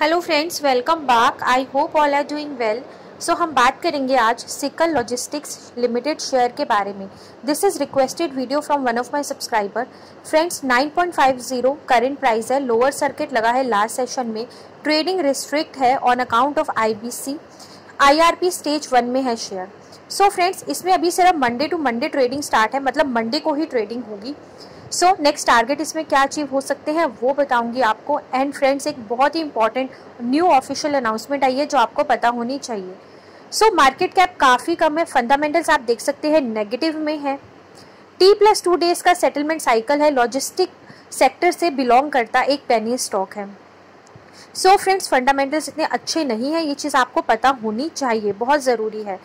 Hello friends welcome back I hope all are doing well so हम बात करेंगे आज सिकल लॉजिस्टिक्स लिमिटेड शेयर के बारे में। This is requested video from one of my subscriber friends 9.50 current price है। Lower circuit लगा है लास्ट सेशन में। ट्रेडिंग रिस्ट्रिक्ट है on account of IBC IRP stage one में है शेयर सो फ्रेंड्स इसमें अभी सिर्फ़ Monday to Monday trading start है। मतलब मंडे को ही ट्रेडिंग होगी। सो नेक्स्ट टारगेट इसमें क्या अचीव हो सकते हैं, वो बताऊँगी आपको. एंड फ्रेंड्स एक बहुत ही इंपॉर्टेंट न्यू ऑफिशियल अनाउंसमेंट आई है जो आपको पता होनी चाहिए. सो मार्केट कैप काफ़ी कम है. फंडामेंटल्स आप देख सकते हैं नेगेटिव में है. टी प्लस टू डेज़ का सेटलमेंट साइकिल है. लॉजिस्टिक सेक्टर से बिलोंग करता एक पेनी स्टॉक है. सो फ्रेंड्स फंडामेंटल्स इतने अच्छे नहीं है. ये चीज़ आपको पता होनी चाहिए. बहुत ज़रूरी है.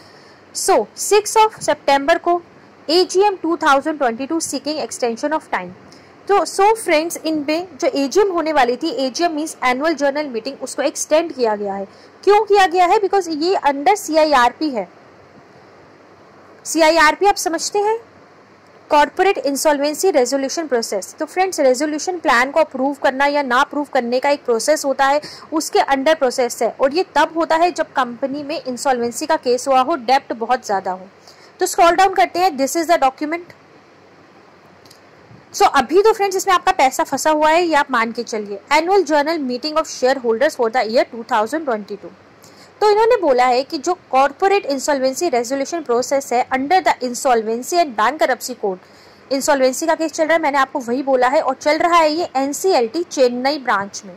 सो सिक्स ऑफ़ सेप्टेम्बर को AGM 2022 seeking extension of time तो सो फ्रेंड्स इन पे जो एजीएम होने वाली थी AGM means annual journal meeting उसको एक्सटेंड किया गया है। क्यों किया गया है? बिकॉज़ ये अंडर सीआईआरपी है। सीआईआरपी आप समझते हैं? कॉर्पोरेट इंसॉल्वेंसी रेजोल्यूशन प्रोसेस तो फ्रेंड्स रेजोल्यूशन प्लान को अप्रूव करना या ना अप्रूव करने का एक प्रोसेस होता है, उसके अंडर प्रोसेस है। और ये तब होता है जब कंपनी में इंसॉल्वेंसी का केस हुआ हो डेप्ट बहुत ज़्यादा हो। तो स्क्रॉल डाउन करते हैं this is the document so अभी तो फ्रेंड्स इसमें आपका पैसा फंसा हुआ है ये आप मान के चलिए। Annual general meeting of shareholders for the year 2022 तो इन्होंने बोला है कि जो कॉर्पोरेट इंसॉल्वेंसी रेजोल्यूशन प्रोसेस है under the insolvency and bankruptcy code insolvency का केस चल रहा है मैंने आपको वही बोला है और चल रहा है ये एनसीएलटी चेन्नई ब्रांच में।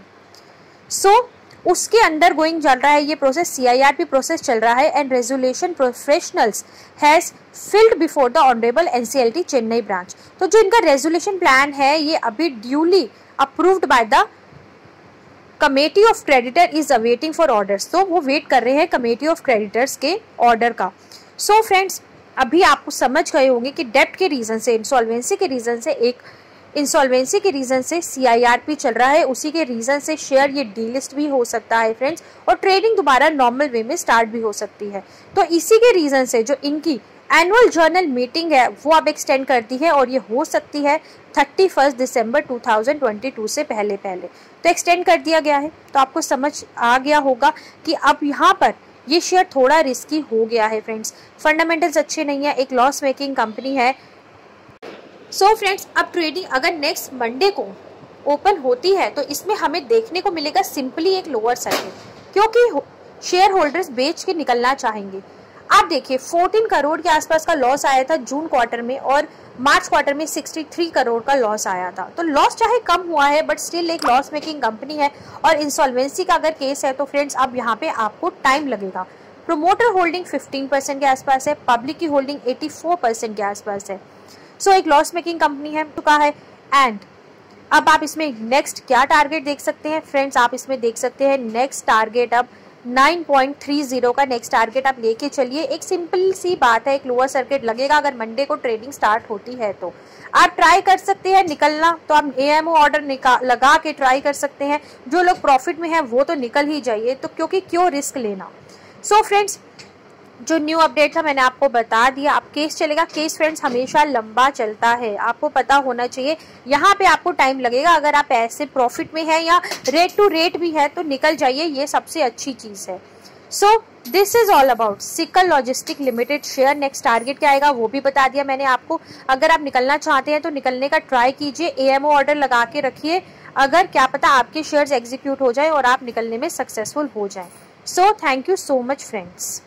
सो so, उसके अंडर गोइंग चल रहा है, ये प्रोसेस सीआईआरपी प्रोसेस चल रहा है and resolution professionals has filed before the honourable NCLT Chennai branch तो जो इनका रेजोल्यूशन प्लान है, ये अभी duly approved by the committee of creditor is awaiting for orders तो वो वेट कर रहे हैं कमेटी ऑफ़ क्रेडिटर्स के ऑर्डर का. सो so फ्रेंड्स अभी आपको समझ गए होंगे कि डेप्ट के रीजन से इंसॉल्वेंसी के रीजन से एक इंसॉल्वेंसी के रीजन से CIRP चल रहा है। उसी के रीजन से शेयर ये डीलिस्ट भी हो सकता है फ्रेंड्स और ट्रेडिंग दोबारा नॉर्मल वे में स्टार्ट भी हो सकती है। तो इसी के रीजन से जो इनकी एनुअल जर्नल मीटिंग है, वो अब एक्सटेंड करती है और ये हो सकती है थर्टी फ़र्स्ट दिसंबर 2022 से पहले पहले तो एक्सटेंड कर दिया गया है। तो आपको समझ आ गया होगा कि अब यहाँ पर ये शेयर थोड़ा रिस्की हो गया है फ्रेंड्स फंडामेंटल्स अच्छे नहीं है। एक लॉस मेकिंग कंपनी है। सो so फ्रेंड्स अब ट्रेडिंग अगर नेक्स्ट मंडे को ओपन होती है तो इसमें हमें देखने को मिलेगा सिंपली एक लोअर सर्किट क्योंकि शेयर होल्डर्स बेच के निकलना चाहेंगे। आप देखिए 14 करोड़ के आसपास का लॉस आया था जून क्वार्टर में और मार्च क्वार्टर में 63 करोड़ का लॉस आया था। तो लॉस चाहे कम हुआ है बट स्टिल एक लॉस मेकिंग कंपनी है और इंसॉल्वेंसी का अगर केस है तो फ्रेंड्स अब यहाँ पे आपको टाइम लगेगा। प्रोमोटर होल्डिंग 15 परसेंट के आसपास है पब्लिक की होल्डिंग 84 परसेंट के आसपास है। सो so, एक लॉस मेकिंग कंपनी है चुका है एंड अब आप इसमें नेक्स्ट क्या टारगेट देख सकते हैं? फ्रेंड्स आप इसमें देख सकते हैं नेक्स्ट टारगेट अब 9.30 का नेक्स्ट टारगेट आप लेके चलिए। एक सिंपल सी बात है एक लोअर सर्किट लगेगा अगर मंडे को ट्रेडिंग स्टार्ट होती है तो। आप ट्राई कर सकते हैं निकलना तो आप ए एम ऑर्डर लगा के ट्राई कर सकते हैं। जो लोग प्रॉफिट में है वो तो निकल ही जाइए तो क्योंकि क्यों रिस्क लेना? सो so फ्रेंड्स जो न्यू अपडेट था, मैंने आपको बता दिया। आप केस चलेगा। केस फ्रेंड्स हमेशा लंबा चलता है। आपको पता होना चाहिए। यहाँ पे आपको टाइम लगेगा। अगर आप ऐसे प्रॉफिट में है या रेट टू रेट भी है तो निकल जाइए। ये सबसे अच्छी चीज़ है। So this is all about Sical logistic limited share next target क्या आएगा, वो भी बता दिया मैंने आपको। अगर आप निकलना चाहते हैं तो निकलने का ट्राई कीजिए। एएमओ ऑर्डर लगा के रखिए। अगर क्या पता आपके शेयर्स एग्जीक्यूट हो जाए और आप निकलने में सक्सेसफुल हो जाए। So thank you so much friends